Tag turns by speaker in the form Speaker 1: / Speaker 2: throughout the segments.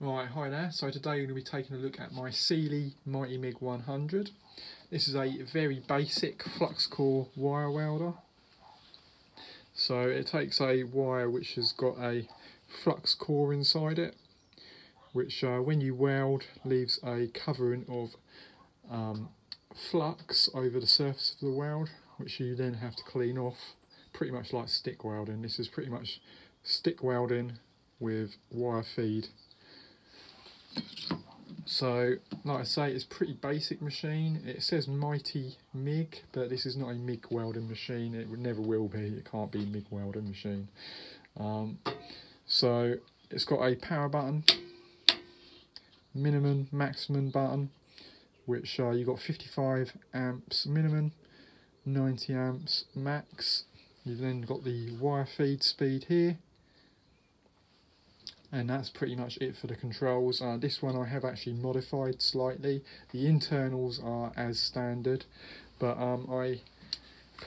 Speaker 1: Right, hi there. So today we're going to be taking a look at my Sealey Mighty MIG 100. This is a very basic flux core wire welder. So it takes a wire which has got a flux core inside it, which uh, when you weld leaves a covering of um, flux over the surface of the weld, which you then have to clean off, pretty much like stick welding. This is pretty much stick welding with wire feed. So, like I say, it's pretty basic machine. It says Mighty MIG, but this is not a MIG welding machine. It would never will be. It can't be MIG welding machine. Um, so, it's got a power button, minimum, maximum button, which uh, you got 55 amps minimum, 90 amps max. You've then got the wire feed speed here, and that's pretty much it for the controls. Uh, this one I have actually modified slightly. The internals are as standard, but um, I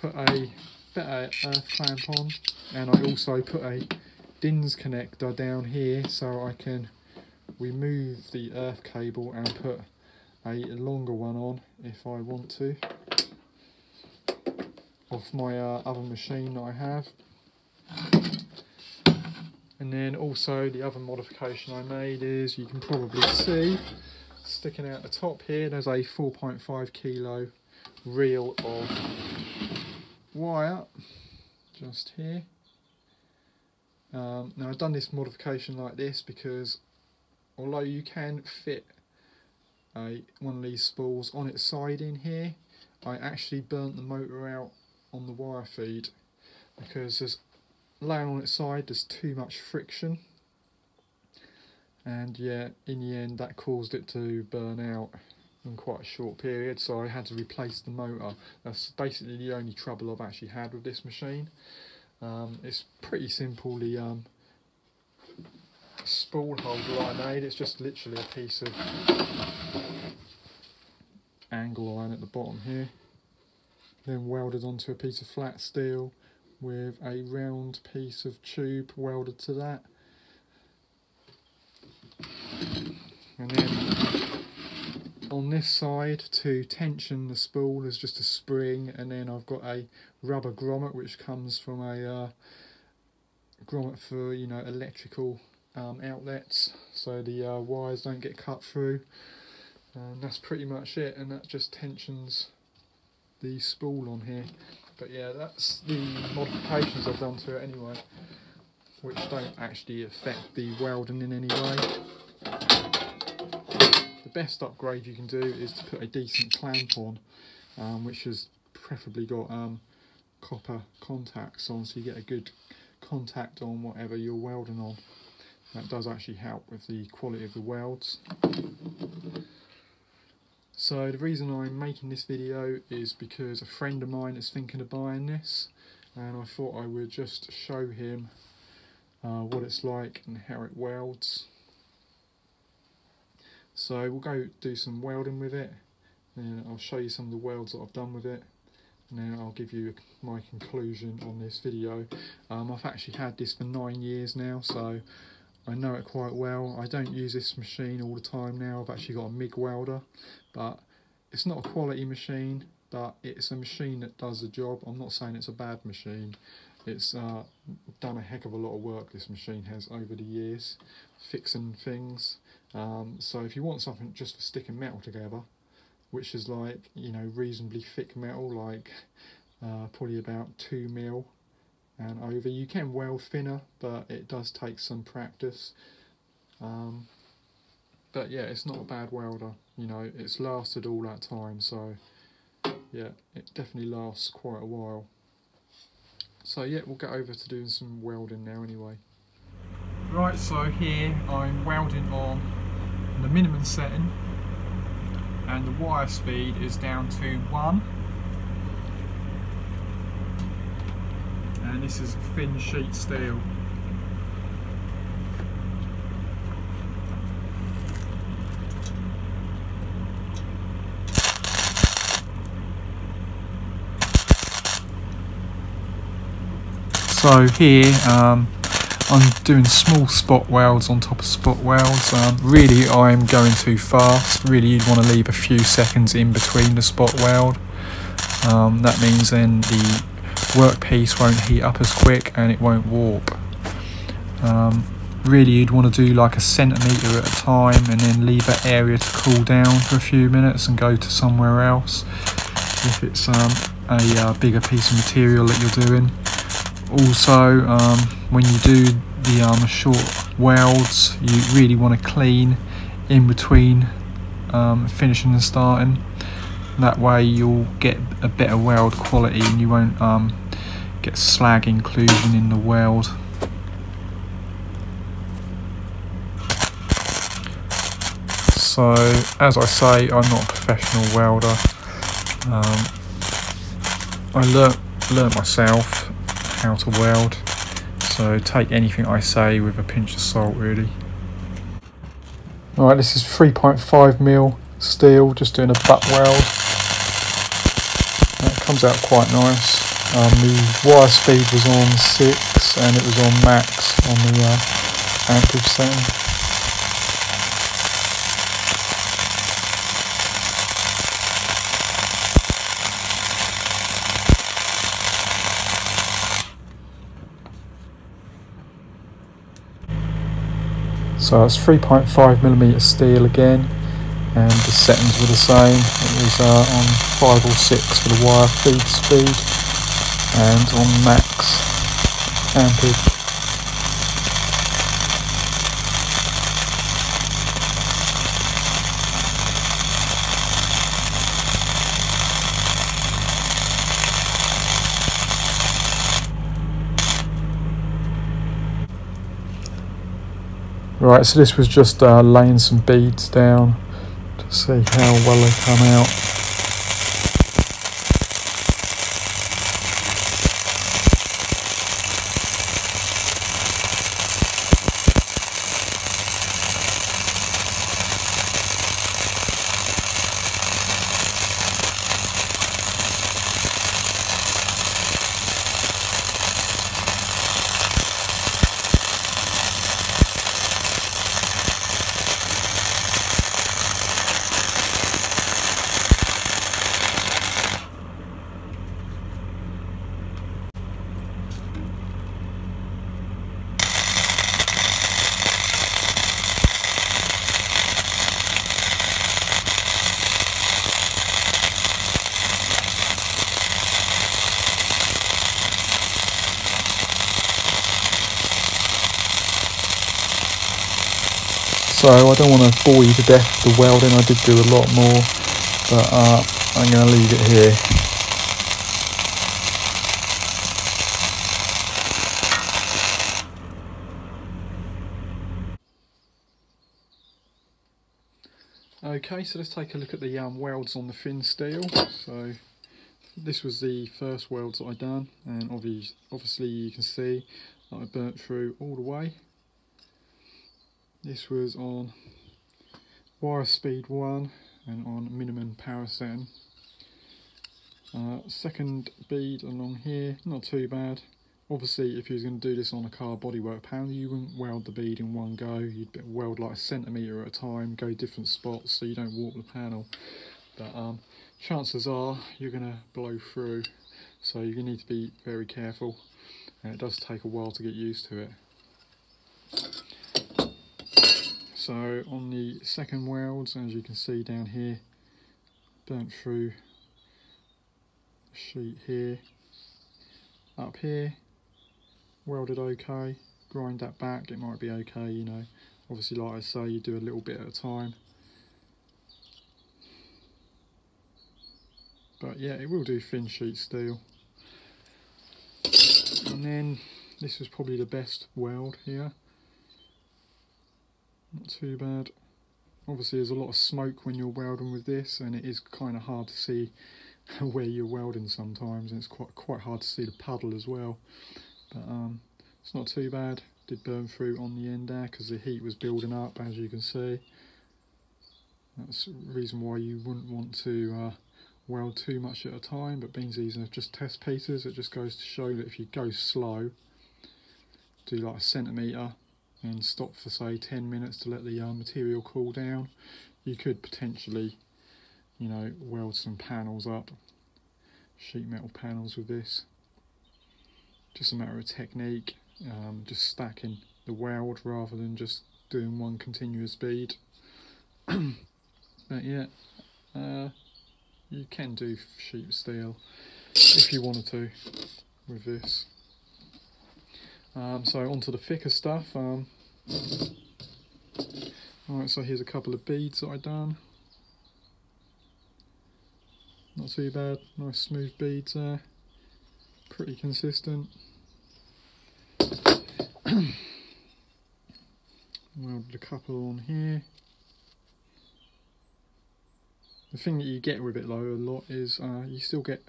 Speaker 1: put a better earth clamp on, and I also put a Dinse connector down here so I can remove the earth cable and put a longer one on if I want to off my uh, other machine that I have and then also the other modification I made is you can probably see sticking out the top here there's a 4.5 kilo reel of wire just here. Um, now I've done this modification like this because although you can fit a, one of these spools on its side in here I actually burnt the motor out on the wire feed because there's laying on its side there's too much friction. And yeah in the end that caused it to burn out in quite a short period so I had to replace the motor. That's basically the only trouble I've actually had with this machine. Um, it's pretty simple the um, spool holder I made it's just literally a piece of angle iron at the bottom here then welded onto a piece of flat steel with a round piece of tube welded to that. And then on this side to tension the spool is just a spring and then I've got a rubber grommet which comes from a uh, grommet for you know electrical um, outlets so the uh, wires don't get cut through and that's pretty much it and that just tensions the spool on here but yeah, that's the modifications I've done to it anyway, which don't actually affect the welding in any way. The best upgrade you can do is to put a decent clamp on, um, which has preferably got um, copper contacts on, so you get a good contact on whatever you're welding on. That does actually help with the quality of the welds. So the reason I'm making this video is because a friend of mine is thinking of buying this and I thought I would just show him uh, what it's like and how it welds. So we'll go do some welding with it and I'll show you some of the welds that I've done with it and then I'll give you my conclusion on this video. Um, I've actually had this for nine years now so I know it quite well. I don't use this machine all the time now. I've actually got a MIG welder, but it's not a quality machine, but it's a machine that does the job. I'm not saying it's a bad machine. It's uh, done a heck of a lot of work, this machine has, over the years, fixing things. Um, so if you want something just for sticking metal together, which is like, you know, reasonably thick metal, like uh, probably about 2 mil and over. You can weld thinner, but it does take some practice. Um, but yeah, it's not a bad welder. You know, it's lasted all that time, so yeah, it definitely lasts quite a while. So yeah, we'll get over to doing some welding now anyway. Right, so here I'm welding on the minimum setting and the wire speed is down to 1 and this is thin sheet steel. So here um, I'm doing small spot welds on top of spot welds. Um, really, I'm going too fast. Really, you'd want to leave a few seconds in between the spot weld. Um, that means then the workpiece won't heat up as quick and it won't warp. Um, really, you'd want to do like a centimetre at a time and then leave that area to cool down for a few minutes and go to somewhere else if it's um, a uh, bigger piece of material that you're doing. Also, um, when you do the um, short welds, you really want to clean in between um, finishing and starting. That way you'll get a better weld quality and you won't um, get slag inclusion in the weld. So, as I say, I'm not a professional welder. Um, I learnt, learnt myself how to weld, so take anything I say with a pinch of salt really. Alright, this is 3.5 mil steel, just doing a butt weld. Comes out quite nice. Um, the wire speed was on 6 and it was on max on the uh, amperage setting. So it's 3.5 millimeter steel again, and the settings were the same. It was uh, on 5 or 6 for the wire feed speed, and on max amperage. Right, so this was just uh, laying some beads down see how well they come out. So I don't want to bore you to death the welding, I did do a lot more, but uh, I'm going to leave it here. Okay, so let's take a look at the um, welds on the fin steel. So this was the first welds that I done, and obviously, obviously you can see that I burnt through all the way this was on wire speed 1 and on minimum power setting. Uh, second bead along here, not too bad. Obviously if you was going to do this on a car bodywork panel you wouldn't weld the bead in one go, you'd weld like a centimetre at a time, go different spots so you don't warp the panel. But um, chances are you're going to blow through so you need to be very careful and it does take a while to get used to it. So on the second welds, as you can see down here, burnt through the sheet here, up here, welded okay, grind that back, it might be okay, you know, obviously like I say, you do a little bit at a time. But yeah, it will do thin sheet steel. And then this was probably the best weld here. Not too bad. Obviously there's a lot of smoke when you're welding with this and it is kind of hard to see where you're welding sometimes and it's quite quite hard to see the puddle as well. But um, it's not too bad. Did burn through on the end there because the heat was building up as you can see. That's the reason why you wouldn't want to uh, weld too much at a time but being these are just test pieces it just goes to show that if you go slow do like a centimetre and stop for say 10 minutes to let the uh, material cool down. You could potentially, you know, weld some panels up, sheet metal panels with this. Just a matter of technique, um, just stacking the weld rather than just doing one continuous bead. but yeah, uh, you can do sheet steel if you wanted to with this. Um, so onto the thicker stuff. Um, Alright, so here's a couple of beads that I done. Not too bad, nice smooth beads there. Pretty consistent. Welded a couple on here. The thing that you get with it though a lot is uh, you still get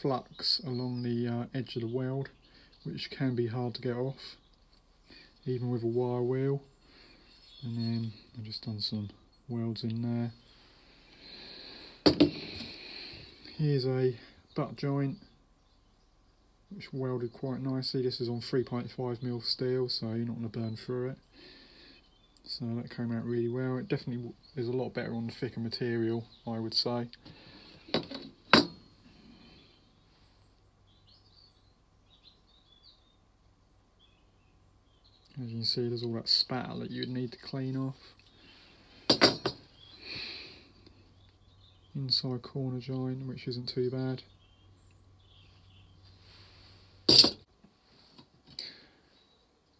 Speaker 1: flux along the uh, edge of the weld which can be hard to get off even with a wire wheel. And then I've just done some welds in there. Here's a butt joint which welded quite nicely. This is on 3.5mm steel so you're not going to burn through it. So that came out really well. It definitely is a lot better on the thicker material I would say As you can see there's all that spatter that you would need to clean off. Inside corner joint which isn't too bad.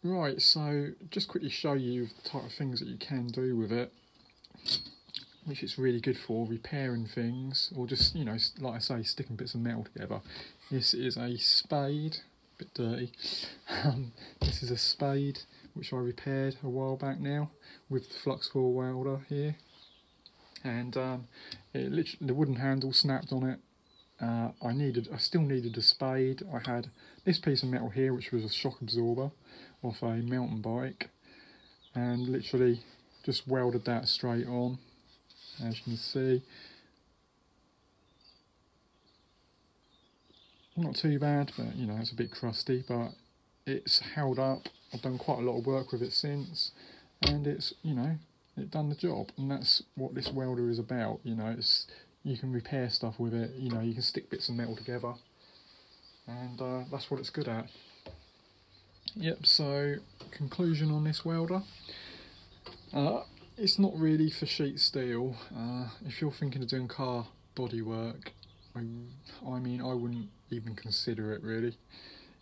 Speaker 1: Right, so just quickly show you the type of things that you can do with it, which it's really good for, repairing things, or just, you know, like I say, sticking bits of metal together. This is a spade, bit dirty. Um, this is a spade which I repaired a while back now with the flux core welder here. And um, it literally, the wooden handle snapped on it. Uh, I needed, I still needed a spade. I had this piece of metal here, which was a shock absorber off a mountain bike, and literally just welded that straight on, as you can see. Not too bad, but you know, it's a bit crusty, but it's held up. I've done quite a lot of work with it since, and it's, you know, it done the job, and that's what this welder is about, you know, it's, you can repair stuff with it, you know, you can stick bits of metal together, and uh, that's what it's good at. Yep, so conclusion on this welder. Uh, it's not really for sheet steel. Uh, if you're thinking of doing car bodywork, I, I mean, I wouldn't even consider it really.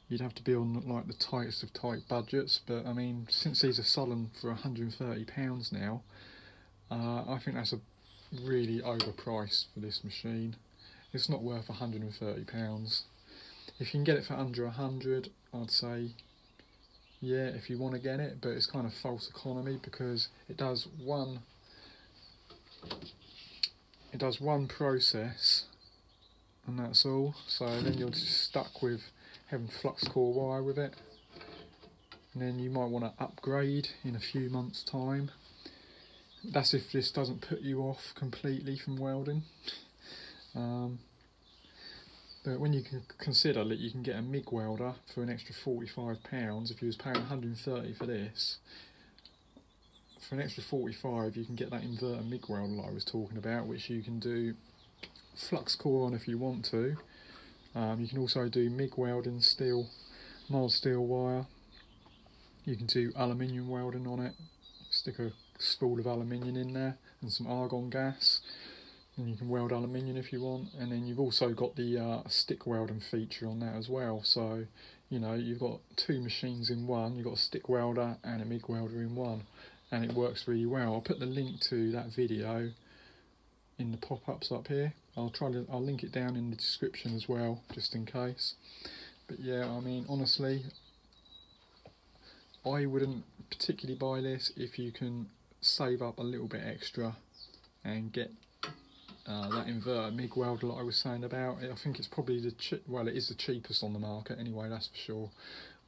Speaker 1: You'd have to be on like the tightest of tight budgets, but I mean, since these are selling for £130 now, uh, I think that's a really overpriced for this machine. It's not worth £130. If you can get it for under 100 I'd say yeah, if you want to get it, but it's kind of false economy because it does one it does one process and that's all. So then you're just stuck with having flux core wire with it. And then you might want to upgrade in a few months time. That's if this doesn't put you off completely from welding. Um, but when you can consider that you can get a MIG welder for an extra £45 if you was paying 130 for this for an extra 45 you can get that inverter MIG welder that I was talking about which you can do flux core on if you want to. Um, you can also do MIG welding, steel, mild steel wire. You can do aluminium welding on it. Stick a spool of aluminium in there and some argon gas. And you can weld aluminium if you want. And then you've also got the uh, stick welding feature on that as well. So, you know, you've got two machines in one. You've got a stick welder and a MIG welder in one. And it works really well. I'll put the link to that video in the pop-ups up here. I'll try to I'll link it down in the description as well, just in case. But yeah, I mean honestly, I wouldn't particularly buy this if you can save up a little bit extra and get uh, that inverter MIG welder that I was saying about. it. I think it's probably the well, it is the cheapest on the market anyway, that's for sure.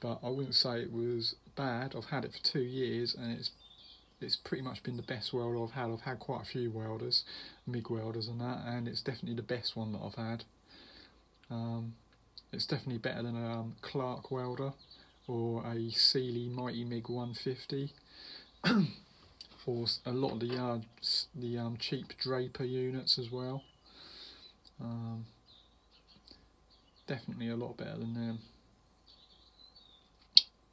Speaker 1: But I wouldn't say it was bad. I've had it for two years and it's it's pretty much been the best welder I've had. I've had quite a few welders, MIG welders and that, and it's definitely the best one that I've had. Um, it's definitely better than a um, Clarke welder. or a Sealey Mighty Mig 150 or a lot of the uh, the um, cheap Draper units as well. Um, definitely a lot better than them.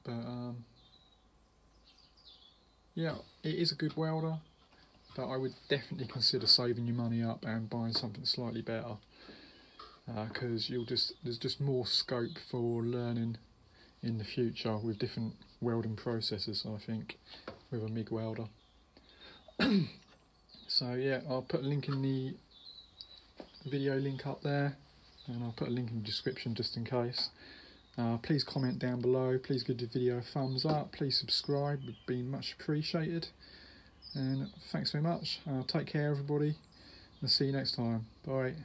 Speaker 1: But um, yeah, it is a good welder, but I would definitely consider saving your money up and buying something slightly better because uh, you'll just there's just more scope for learning in the future with different welding processes. I think with a MIG welder. so yeah, I'll put a link in the video link up there, and I'll put a link in the description just in case. Uh, please comment down below. Please give the video a thumbs up. Please subscribe. Would be much appreciated. And thanks very much. Uh, take care, everybody. And see you next time. Bye.